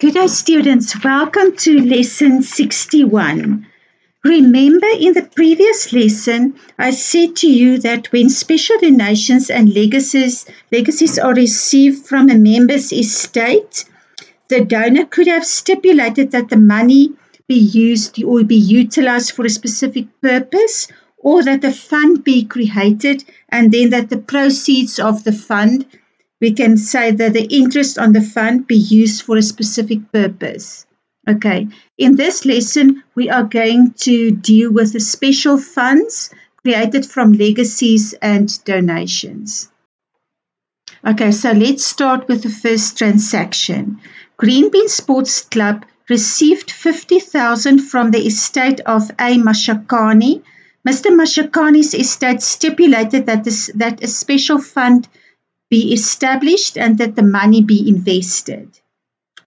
Good day, students. Welcome to lesson 61. Remember in the previous lesson, I said to you that when special donations and legacies, legacies are received from a member's estate, the donor could have stipulated that the money be used or be utilized for a specific purpose or that a fund be created and then that the proceeds of the fund we can say that the interest on the fund be used for a specific purpose. Okay, in this lesson, we are going to deal with the special funds created from legacies and donations. Okay, so let's start with the first transaction. Green Bean Sports Club received 50,000 from the estate of A. Mashakani. Mr. Mashakani's estate stipulated that, this, that a special fund be established and that the money be invested.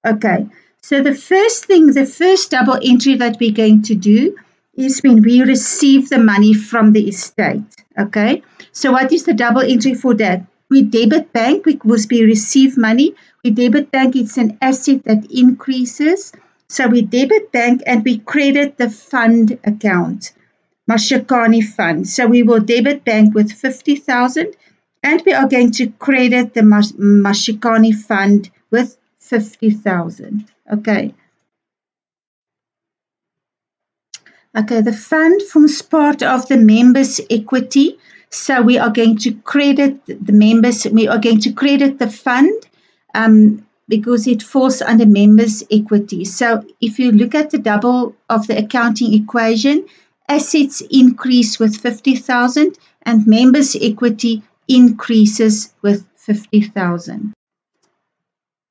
Okay, so the first thing, the first double entry that we're going to do is when we receive the money from the estate. Okay, so what is the double entry for that? We debit bank We because we receive money. We debit bank, it's an asset that increases. So we debit bank and we credit the fund account, Mashakani fund. So we will debit bank with 50,000 and we are going to credit the Mashikani fund with 50,000. Okay. Okay, the fund forms part of the members' equity. So we are going to credit the members, we are going to credit the fund um, because it falls under members' equity. So if you look at the double of the accounting equation, assets increase with 50,000 and members' equity increases with 50,000.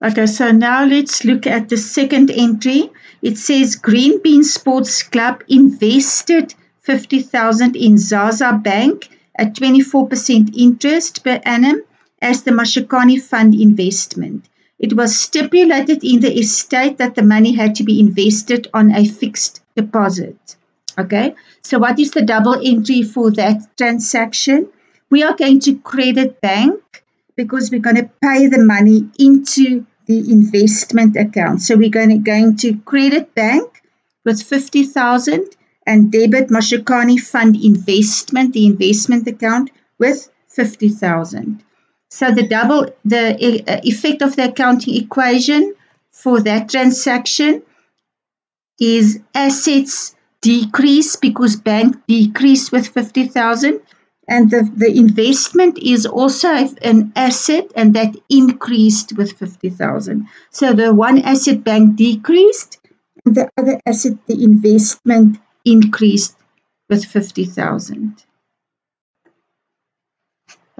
Okay, so now let's look at the second entry. It says Green Bean Sports Club invested 50,000 in Zaza Bank at 24% interest per annum as the Mashikani Fund investment. It was stipulated in the estate that the money had to be invested on a fixed deposit. Okay, so what is the double entry for that transaction? We are going to credit bank because we're going to pay the money into the investment account. So we're going to, going to credit bank with 50,000 and debit Mashikani Fund investment, the investment account with 50,000. So the double, the uh, effect of the accounting equation for that transaction is assets decrease because bank decreased with 50,000 and the, the investment is also an asset and that increased with 50,000. So the one asset bank decreased, and the other asset, the investment increased with 50,000.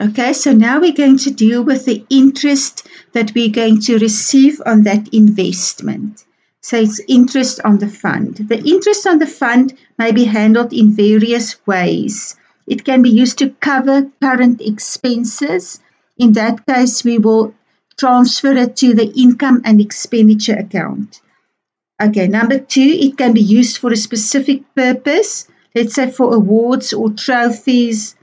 Okay, so now we're going to deal with the interest that we're going to receive on that investment. So it's interest on the fund. The interest on the fund may be handled in various ways. It can be used to cover current expenses. In that case, we will transfer it to the income and expenditure account. Okay, number two, it can be used for a specific purpose, let's say for awards or trophies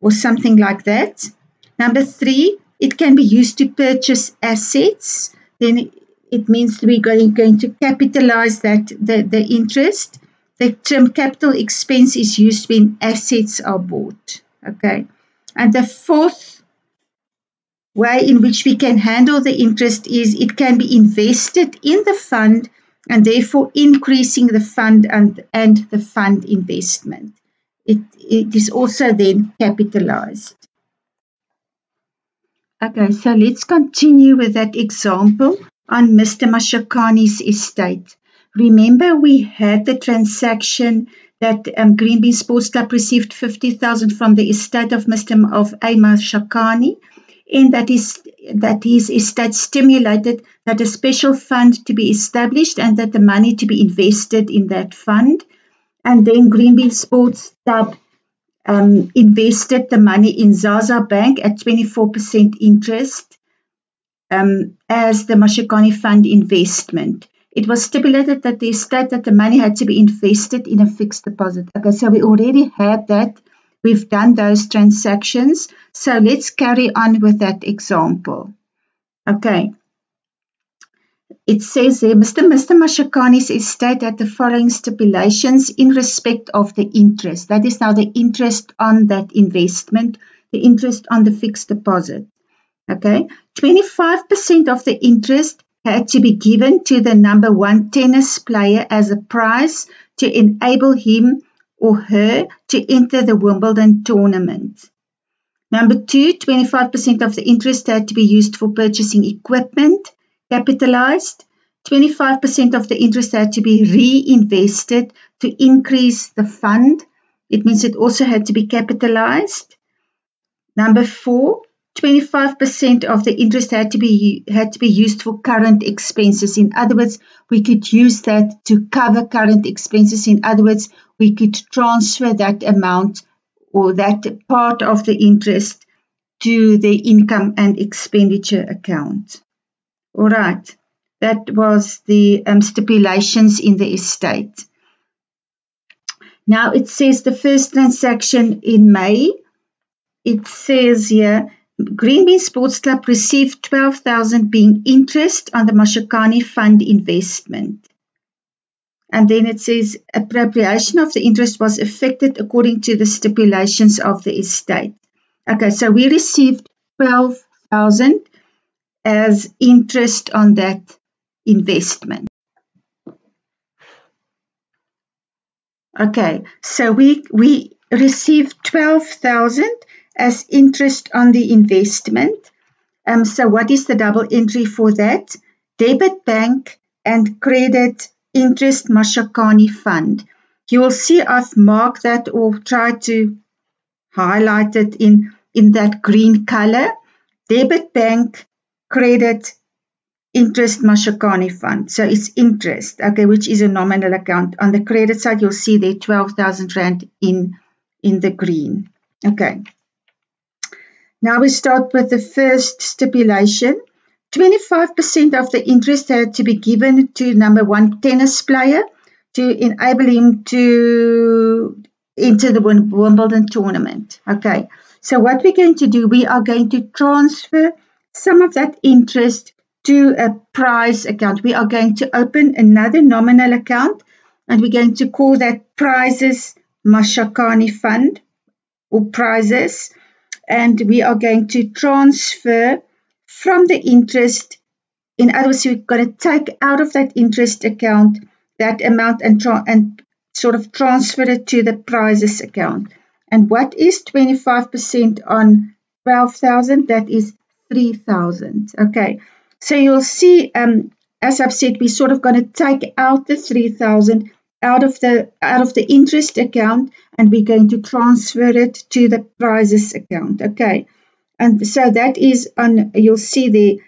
or something like that. Number three, it can be used to purchase assets. Then it means we're going, to capitalize that the, the interest. The term capital expense is used when assets are bought. Okay. And the fourth way in which we can handle the interest is it can be invested in the fund and therefore increasing the fund and, and the fund investment. It, it is also then capitalized. Okay, so let's continue with that example on Mr. Mashakani's estate. Remember, we had the transaction that um, Green Bean Sports Club received 50,000 from the estate of Mr. of A. Mashakani, and that is that his estate stimulated that a special fund to be established and that the money to be invested in that fund. And then Green Bean Sports Club um, invested the money in Zaza Bank at 24% interest um, as the Mashikani Fund investment it was stipulated that the estate that the money had to be invested in a fixed deposit. Okay, so we already had that. We've done those transactions. So let's carry on with that example. Okay. it says there, Mr. Mr. Mashakani's estate had the following stipulations in respect of the interest. That is now the interest on that investment, the interest on the fixed deposit. Okay, 25% of the interest had to be given to the number one tennis player as a prize to enable him or her to enter the Wimbledon tournament. Number two, 25% of the interest had to be used for purchasing equipment capitalized. 25% of the interest had to be reinvested to increase the fund. It means it also had to be capitalized. Number four, 25% of the interest had to be had to be used for current expenses. In other words, we could use that to cover current expenses. In other words, we could transfer that amount or that part of the interest to the income and expenditure account. All right, that was the um, stipulations in the estate. Now it says the first transaction in May. It says here Greenbean Sports Club received 12,000 being interest on the Mashakani fund investment. And then it says appropriation of the interest was effected according to the stipulations of the estate. Okay, so we received 12,000 as interest on that investment. Okay, so we we received 12,000 as interest on the investment. Um, so what is the double entry for that? Debit bank and credit interest Mashakani fund. You will see I've marked that or tried to highlight it in, in that green color. Debit bank credit interest Mashakani fund. So it's interest, okay, which is a nominal account. On the credit side, you'll see there 12,000 Rand in, in the green. Okay. Now we start with the first stipulation. 25% of the interest had to be given to number one tennis player to enable him to enter the Wimbledon tournament. Okay, so what we're going to do, we are going to transfer some of that interest to a prize account. We are going to open another nominal account and we're going to call that prizes Mashakani Fund or prizes and we are going to transfer from the interest. In other words, we're going to take out of that interest account that amount and, and sort of transfer it to the prizes account. And what is 25% on 12,000? That is 3,000. Okay. So you'll see, um, as I've said, we're sort of going to take out the 3,000 out of the out of the interest account and we're going to transfer it to the prizes account okay? And so that is on you'll see the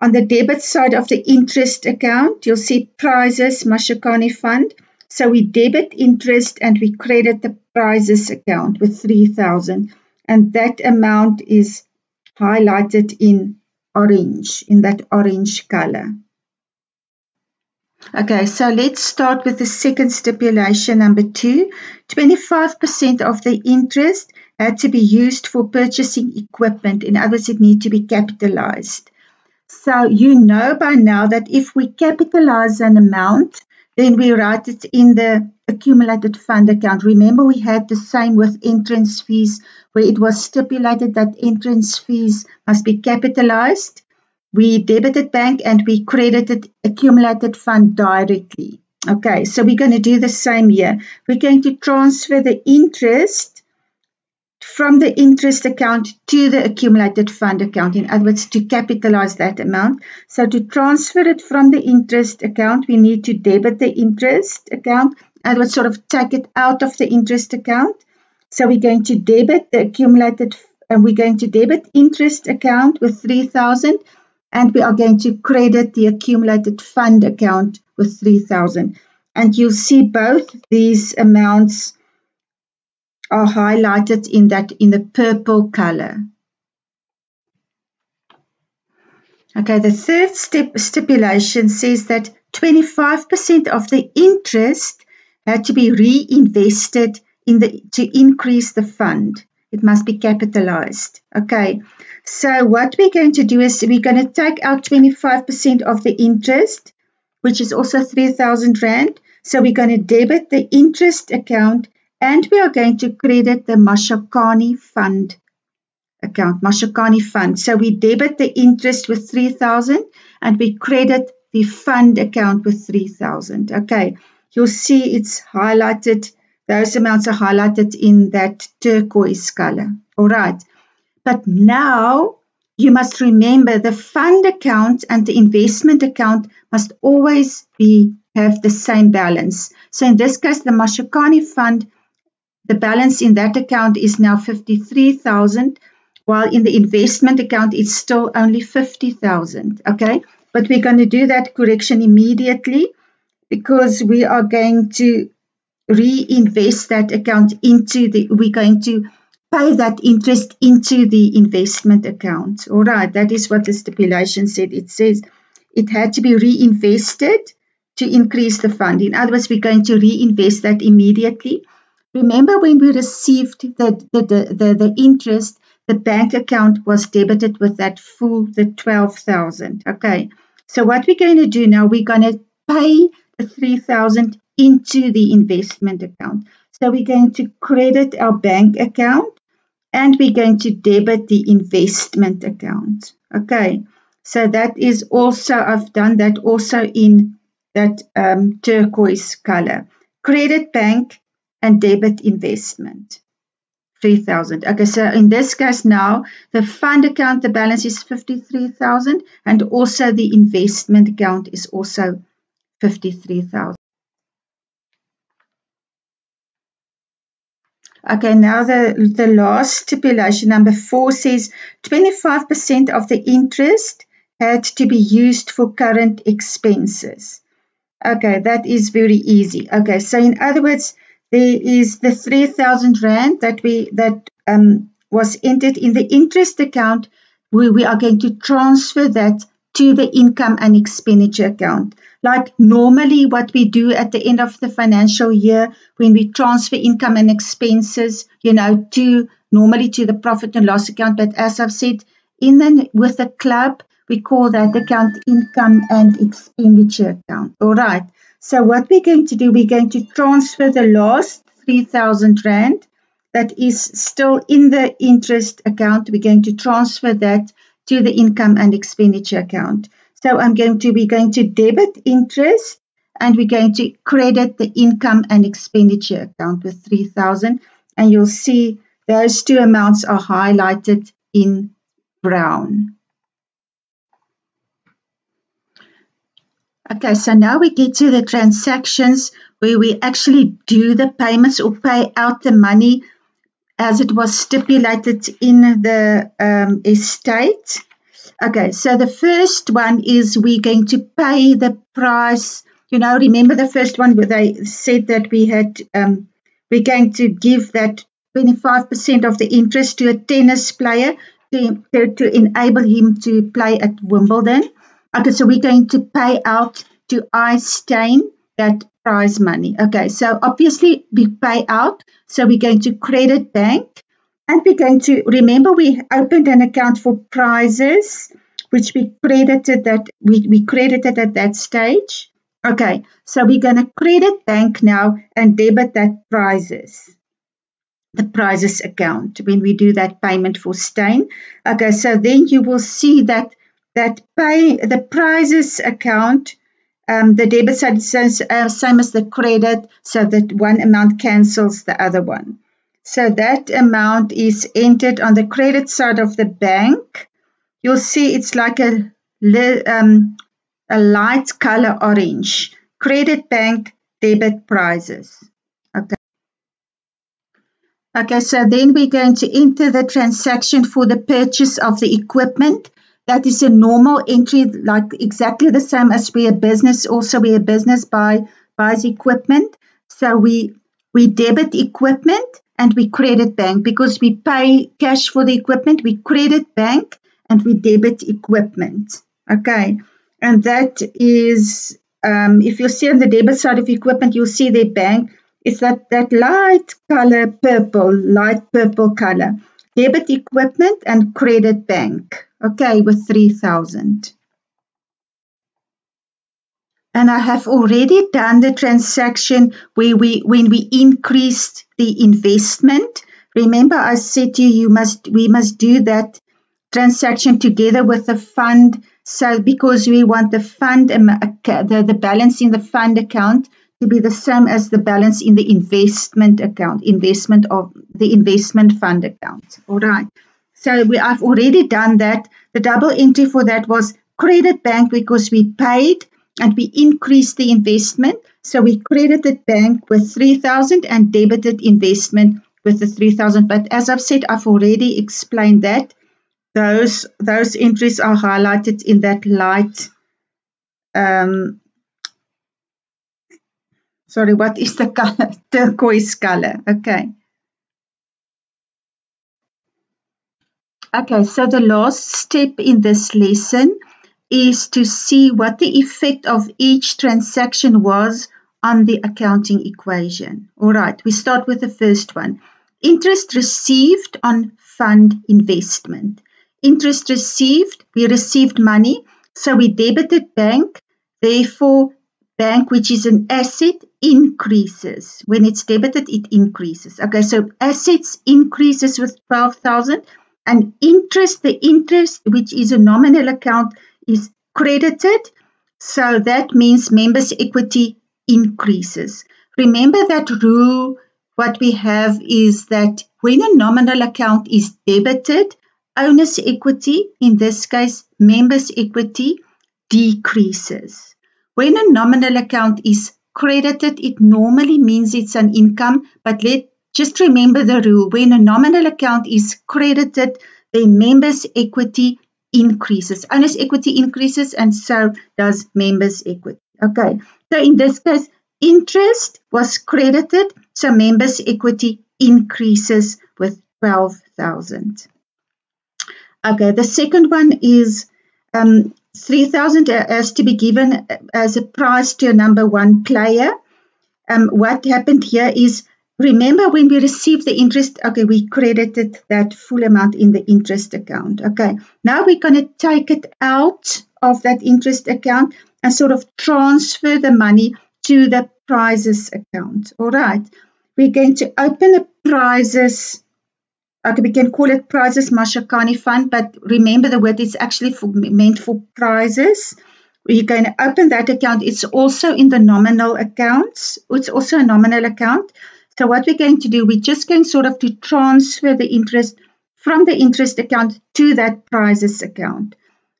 on the debit side of the interest account you'll see prizes mashakani fund. So we debit interest and we credit the prizes account with 3000 and that amount is highlighted in orange in that orange color Okay, so let's start with the second stipulation, number two. 25% of the interest had to be used for purchasing equipment. In other words, it need to be capitalized. So you know by now that if we capitalize an amount, then we write it in the accumulated fund account. Remember, we had the same with entrance fees, where it was stipulated that entrance fees must be capitalized we debited bank and we credited accumulated fund directly. Okay, so we're going to do the same here. We're going to transfer the interest from the interest account to the accumulated fund account. In other words, to capitalize that amount. So to transfer it from the interest account, we need to debit the interest account. and we sort of take it out of the interest account. So we're going to debit the accumulated, and we're going to debit interest account with 3000 and we are going to credit the accumulated fund account with 3000 and you'll see both these amounts are highlighted in that in the purple color. Okay the third step stipulation says that 25% of the interest had to be reinvested in the to increase the fund. It must be capitalized. Okay So what we're going to do is we're going to take out 25% of the interest, which is also 3,000 Rand. So we're going to debit the interest account and we are going to credit the Mashakani fund account, Mashakani fund. So we debit the interest with 3,000 and we credit the fund account with 3,000. Okay, you'll see it's highlighted, those amounts are highlighted in that turquoise color. All right. But now you must remember the fund account and the investment account must always be have the same balance. So in this case, the Mashakani fund, the balance in that account is now 53,000, while in the investment account, it's still only 50,000. Okay. But we're going to do that correction immediately because we are going to reinvest that account into the, we're going to pay that interest into the investment account. All right, that is what the stipulation said. It says it had to be reinvested to increase the fund. In other words, we're going to reinvest that immediately. Remember when we received the, the, the, the, the interest, the bank account was debited with that full, the 12,000. Okay, so what we're going to do now, we're going to pay the 3,000 into the investment account. So we're going to credit our bank account and we're going to debit the investment account. Okay, so that is also, I've done that also in that um, turquoise color. Credit bank and debit investment. 3,000. Okay, so in this case now, the fund account, the balance is 53,000 and also the investment account is also 53,000. Okay, now the, the last stipulation, number four, says 25% of the interest had to be used for current expenses. Okay, that is very easy. Okay, so in other words, there is the 3,000 Rand that we that um, was entered in the interest account. We, we are going to transfer that to the income and expenditure account. Like normally, what we do at the end of the financial year when we transfer income and expenses, you know, to normally to the profit and loss account. But as I've said, in the with the club, we call that account income and expenditure account. All right. So what we're going to do, we're going to transfer the last 3,000 Rand that is still in the interest account. We're going to transfer that to the income and expenditure account. So I'm going to be going to debit interest and we're going to credit the income and expenditure account with 3000 and you'll see those two amounts are highlighted in brown. Okay, so now we get to the transactions where we actually do the payments or pay out the money as it was stipulated in the um, estate. Okay, so the first one is we're going to pay the price. You know, remember the first one where they said that we had, um, we're going to give that 25% of the interest to a tennis player to, to, to enable him to play at Wimbledon. Okay, so we're going to pay out to iStain that prize money. Okay, so obviously we pay out. So we're going to credit bank and we're going to remember we opened an account for prizes, which we credited that we, we credited at that stage. Okay, so we're going to credit bank now and debit that prizes the prizes account when we do that payment for Steyn. Okay, so then you will see that that pay the prizes account um, the debit side is uh, same as the credit, so that one amount cancels the other one. So that amount is entered on the credit side of the bank. You'll see it's like a, um, a light color orange. Credit bank debit prices. Okay. Okay, so then we're going to enter the transaction for the purchase of the equipment that is a normal entry, like exactly the same as we a business. Also, we a business buy buys equipment. So we we debit equipment and we credit bank because we pay cash for the equipment. We credit bank and we debit equipment. Okay, and that is um, if you see on the debit side of equipment, you'll see the bank. It's that that light color purple, light purple color. Debit equipment and credit bank. Okay, with 3000. And I have already done the transaction where we when we increased the investment. Remember I said to you you must we must do that transaction together with the fund. So because we want the fund um, the, the balance in the fund account to be the same as the balance in the investment account, investment of the investment fund account. All right. So we, I've already done that. The double entry for that was credit bank because we paid and we increased the investment. So we credited bank with 3000 and debited investment with the 3000. But as I've said, I've already explained that. Those, those entries are highlighted in that light um, sorry, what is the color? Turquoise color. Okay. Okay, so the last step in this lesson is to see what the effect of each transaction was on the accounting equation. All right, we start with the first one. Interest received on fund investment. Interest received, we received money, so we debited bank, therefore bank, which is an asset, increases. When it's debited, it increases. Okay, so assets increases with 12,000 and interest, the interest, which is a nominal account, is credited. So that means members' equity increases. Remember that rule, what we have is that when a nominal account is debited, owner's equity, in this case, members' equity, decreases. When a nominal account is credited, it normally means it's an income, but let just remember the rule. When a nominal account is credited, the members' equity increases. Owner's equity increases, and so does members' equity. Okay, so in this case, interest was credited, so members' equity increases with 12,000. Okay, the second one is um, 3000 has to be given as a prize to a number one player. Um, what happened here is remember when we received the interest, okay, we credited that full amount in the interest account. Okay, now we're going to take it out of that interest account and sort of transfer the money to the prizes account. All right, we're going to open a prizes okay, we can call it prizes Mashakani fund, but remember the word is actually for, meant for prizes. Going to open that account. It's also in the nominal accounts. It's also a nominal account. So what we're going to do, we're just going sort of to transfer the interest from the interest account to that prizes account.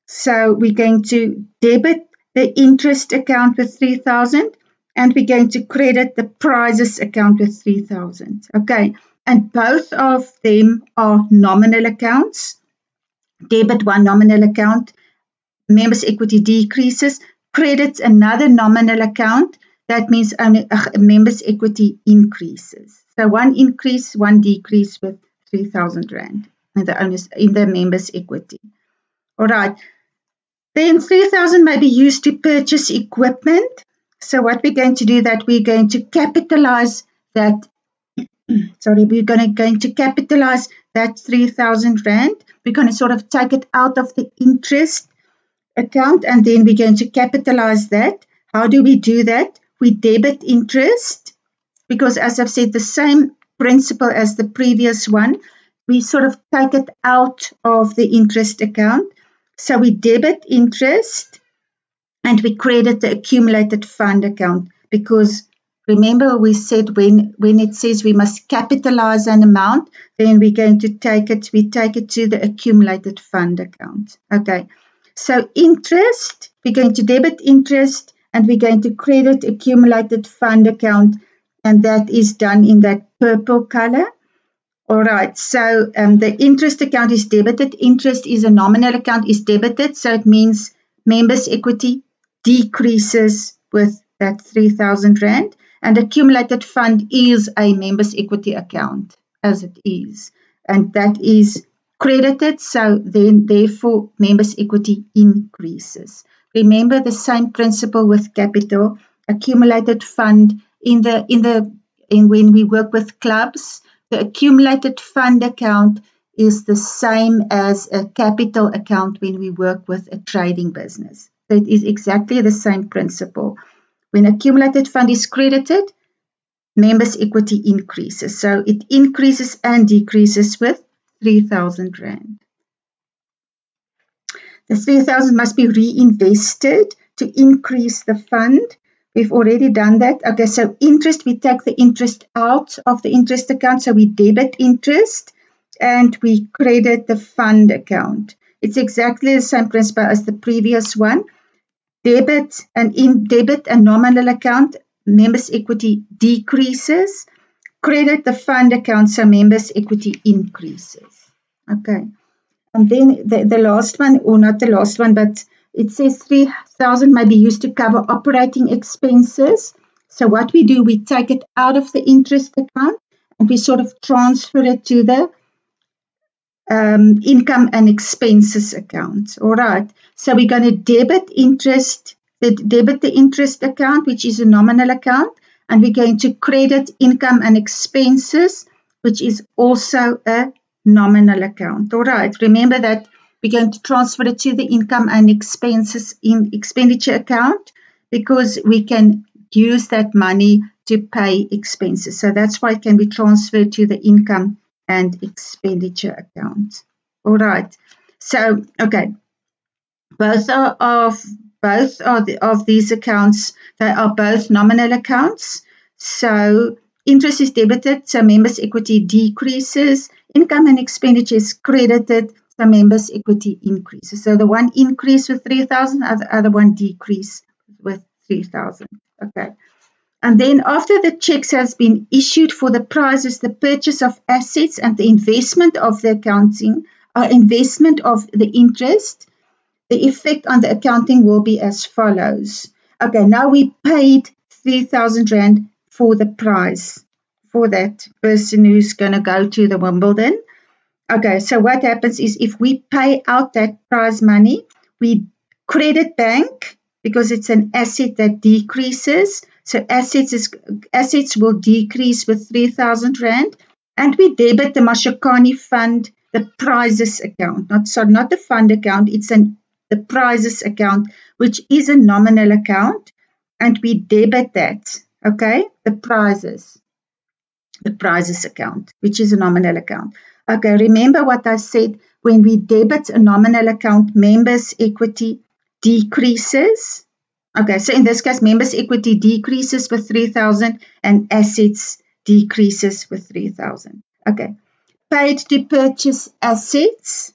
So we're going to debit the interest account with 3000 and we're going to credit the prizes account with 3000. Okay and both of them are nominal accounts. Debit one nominal account, members' equity decreases, credits another nominal account. That means only uh, members' equity increases. So one increase, one decrease with 3,000 Rand in the, owners, in the members' equity. All right. Then 3,000 may be used to purchase equipment. So what we're going to do that we're going to capitalize that sorry, we're going to, going to capitalize that 3,000 Rand. We're going to sort of take it out of the interest account and then we're going to capitalize that. How do we do that? We debit interest because as I've said, the same principle as the previous one. We sort of take it out of the interest account. So we debit interest and we credit the accumulated fund account because Remember we said when, when it says we must capitalize an amount, then we're going to take it, we take it to the accumulated fund account. Okay, so interest, we're going to debit interest and we're going to credit accumulated fund account and that is done in that purple color. All right, so um, the interest account is debited. Interest is a nominal account, is debited, so it means members' equity decreases with that 3,000 Rand and accumulated fund is a members equity account as it is and that is credited so then therefore members equity increases remember the same principle with capital accumulated fund in the in the in when we work with clubs the accumulated fund account is the same as a capital account when we work with a trading business. So it is exactly the same principle. When accumulated fund is credited, members' equity increases. So it increases and decreases with 3,000 Rand. The 3,000 must be reinvested to increase the fund. We've already done that. Okay, so interest, we take the interest out of the interest account. So we debit interest and we credit the fund account. It's exactly the same principle as the previous one. Debit and in debit and nominal account, members' equity decreases. Credit the fund account, so members' equity increases. Okay. And then the, the last one, or not the last one, but it says 3,000 may be used to cover operating expenses. So what we do, we take it out of the interest account and we sort of transfer it to the um, income and expenses account. All right. So we're going to debit interest, debit the interest account, which is a nominal account, and we're going to credit income and expenses, which is also a nominal account. All right. Remember that we're going to transfer it to the income and expenses in expenditure account because we can use that money to pay expenses. So that's why it can be transferred to the income and expenditure account. All right. So, okay. Both are of both of, the, of these accounts, they are both nominal accounts. So interest is debited, so members' equity decreases. Income and expenditure is credited, so members' equity increases. So the one increase with 3,000, the other one decrease with 3,000. Okay. And then after the checks has been issued for the prizes, the purchase of assets and the investment of the accounting, uh, investment of the interest, the effect on the accounting will be as follows. Okay, now we paid 3,000 Rand for the prize for that person who's going to go to the Wimbledon. Okay, so what happens is if we pay out that prize money, we credit bank because it's an asset that decreases. So assets is assets will decrease with 3000 rand. And we debit the Mashakani fund the prizes account. Not so not the fund account it's an the prizes account which is a nominal account. And we debit that okay? The prizes. The prizes account which is a nominal account. Okay remember what i said when we debit a nominal account members equity decreases Okay, so in this case, members' equity decreases with 3,000 and assets decreases with 3,000. Okay, paid to purchase assets.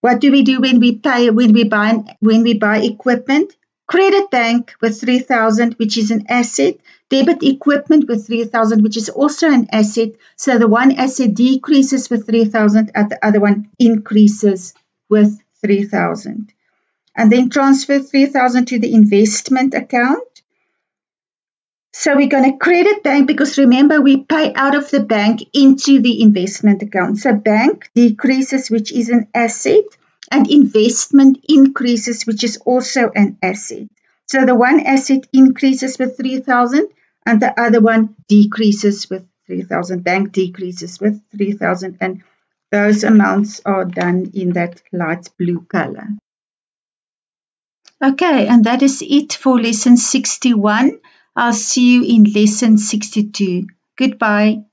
What do we do when we pay when we buy when we buy equipment? Credit bank with 3,000, which is an asset. Debit equipment with 3,000, which is also an asset. So the one asset decreases with 3,000 and the other one increases with 3,000 and then transfer 3000 to the investment account. So we're going to credit bank because remember we pay out of the bank into the investment account. So bank decreases, which is an asset, and investment increases, which is also an asset. So the one asset increases with 3000 and the other one decreases with 3000. Bank decreases with 3000 and those amounts are done in that light blue color. Okay, and that is it for lesson 61. I'll see you in lesson 62. Goodbye.